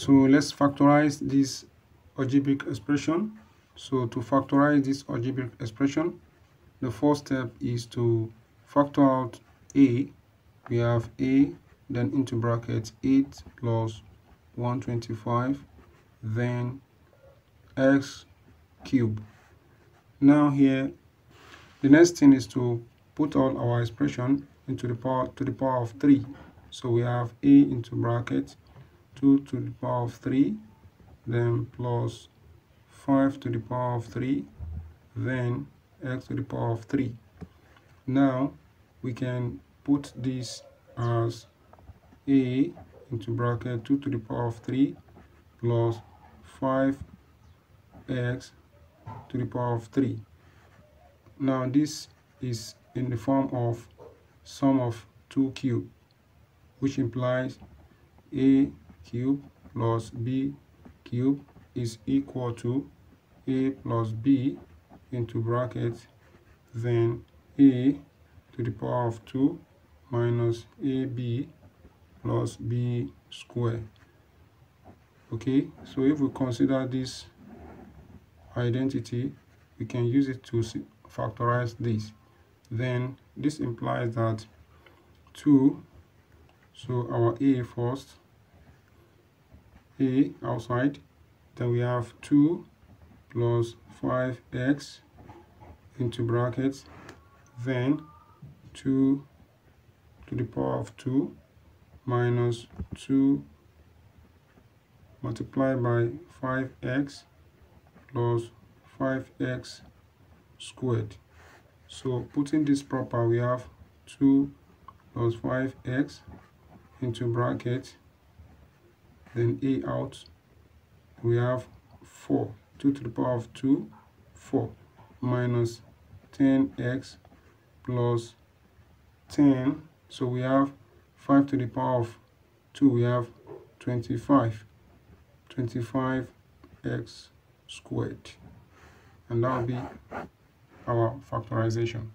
So let's factorize this algebraic expression. So to factorize this algebraic expression, the first step is to factor out a. We have a, then into brackets 8 plus 125, then x cube. Now here, the next thing is to put all our expression into the power to the power of 3. So we have a into bracket 2 to the power of 3 then plus 5 to the power of 3 then x to the power of 3 now we can put this as a into bracket 2 to the power of 3 plus 5x to the power of 3 now this is in the form of sum of 2 cube which implies a cube plus b cube is equal to a plus b into bracket then a to the power of 2 minus ab plus b square. Okay so if we consider this identity we can use it to factorize this. Then this implies that 2 so our a first a outside. Then we have 2 plus 5x into brackets. Then 2 to the power of 2 minus 2 multiplied by 5x plus 5x squared. So putting this proper we have 2 plus 5x into bracket then a out. We have 4 2 to the power of 2 4 minus 10x plus 10 so we have 5 to the power of 2 we have 25 25x squared. And that will be our factorization